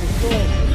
Let's go.